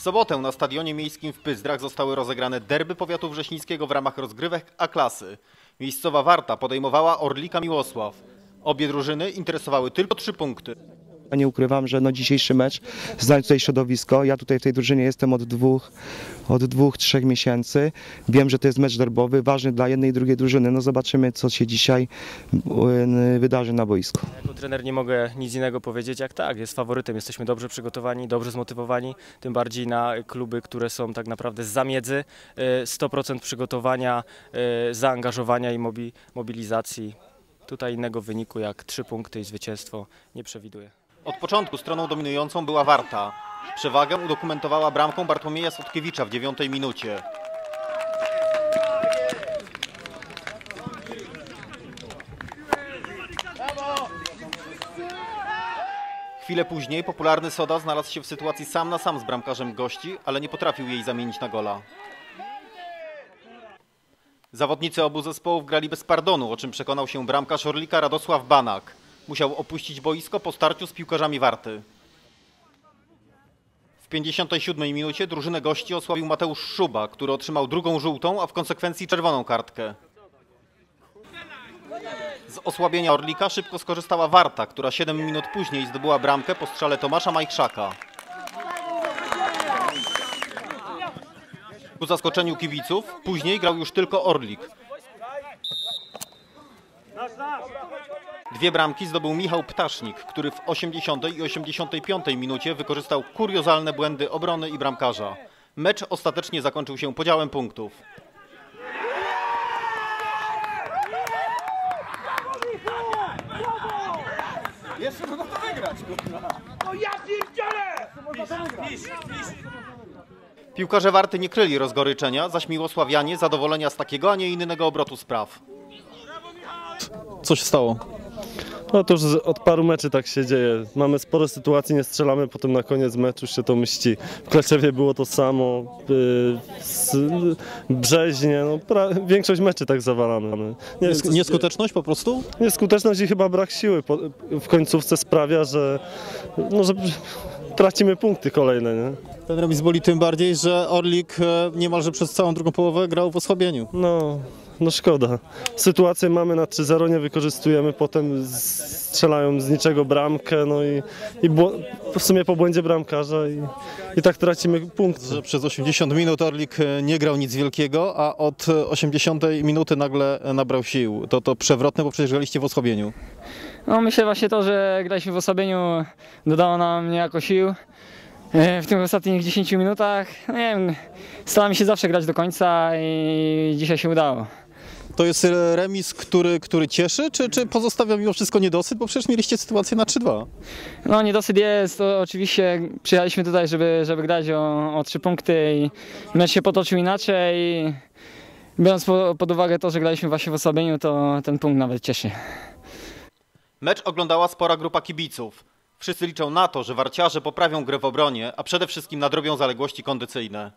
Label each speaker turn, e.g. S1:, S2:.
S1: W sobotę na stadionie miejskim w Pyzdrach zostały rozegrane derby powiatu wrześnickiego w ramach rozgrywek A-klasy. Miejscowa Warta podejmowała Orlika Miłosław. Obie drużyny interesowały tylko trzy punkty.
S2: Ja nie ukrywam, że no dzisiejszy mecz znając tutaj środowisko, ja tutaj w tej drużynie jestem od dwóch, od dwóch, trzech miesięcy. Wiem, że to jest mecz derbowy, ważny dla jednej i drugiej drużyny. No zobaczymy, co się dzisiaj y, wydarzy na boisku.
S3: Jako trener nie mogę nic innego powiedzieć jak tak, jest faworytem, jesteśmy dobrze przygotowani, dobrze zmotywowani, tym bardziej na kluby, które są tak naprawdę z zamiedzy, y, 100% przygotowania, y, zaangażowania i mobi- mobilizacji. Tutaj innego wyniku jak trzy punkty i zwycięstwo nie przewiduję.
S1: Od początku stroną dominującą była Warta. Przewagę udokumentowała bramką Bartłomieja Sotkiewicza w dziewiątej minucie. Chwilę później popularny Soda znalazł się w sytuacji sam na sam z bramkarzem gości, ale nie potrafił jej zamienić na gola. Zawodnicy obu zespołów grali bez pardonu, o czym przekonał się bramkarz Orlika Radosław Banak. Musiał opuścić boisko po starciu z piłkarzami Warty. W 57 minucie drużynę gości osłabił Mateusz Szuba, który otrzymał drugą żółtą, a w konsekwencji czerwoną kartkę. Z osłabienia Orlika szybko skorzystała Warta, która 7 minut później zdobyła bramkę po strzale Tomasza Majchrzaka. Ku zaskoczeniu kibiców, później grał już tylko Orlik. Dwie bramki zdobył Michał Ptasznik, który w 80 i 85 minucie wykorzystał kuriozalne błędy obrony i bramkarza. Mecz ostatecznie zakończył się podziałem punktów. Piłkarze Warty nie kryli rozgoryczenia, zaś Miłosławianie zadowolenia z takiego, a nie innego obrotu spraw. Co się stało?
S4: No to już od paru meczy tak się dzieje. Mamy sporo sytuacji, nie strzelamy, potem na koniec meczu się to mści. W Kleczewie było to samo, z, Brzeźnie, no, większość meczy tak zawalamy. Nie,
S1: Nieskuteczność po prostu?
S4: Nieskuteczność i chyba brak siły w końcówce sprawia, że, no, że tracimy punkty kolejne. Nie?
S1: Ten remis boli tym bardziej, że Orlik e, niemalże przez całą drugą połowę grał w osłabieniu.
S4: No, no szkoda. Sytuację mamy na 3-0, nie wykorzystujemy, potem strzelają z niczego bramkę, no i, i w sumie po błędzie bramkarza i, i tak tracimy punkt.
S1: Że przez 80 minut Orlik e, nie grał nic wielkiego, a od e, 80 minuty nagle e, nabrał sił. To to przewrotne, bo przecież graliście w osłabieniu.
S5: No myślę właśnie to, że graliśmy w osłabieniu dodało nam niejako sił. E, W tych ostatnich 10 minutach, no nie wiem, staramy się zawsze grać do końca i dzisiaj się udało.
S1: To jest e, remis, który, który cieszy, czy, czy pozostawia mimo wszystko niedosyt, bo przecież mieliście sytuację na 3-2.
S5: No niedosyt jest, to oczywiście przyjechaliśmy tutaj, żeby, żeby grać o, o 3 punkty i mecz się potoczył inaczej. Biorąc po, pod uwagę to, że graliśmy właśnie w osłabieniu, to ten punkt nawet cieszy.
S1: Mecz oglądała spora grupa kibiców. Wszyscy liczą na to, że warciarze poprawią grę w obronie, a przede wszystkim nadrobią zaległości kondycyjne.